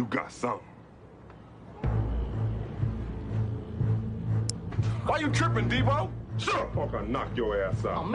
you got something. Why you tripping, Debo? Shut up, I knock your ass out.